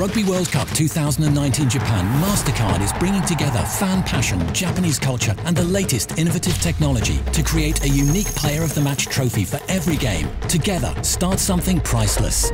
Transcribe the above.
Rugby World Cup 2019 Japan, MasterCard is bringing together fan passion, Japanese culture, and the latest innovative technology to create a unique Player of the Match trophy for every game. Together, start something priceless.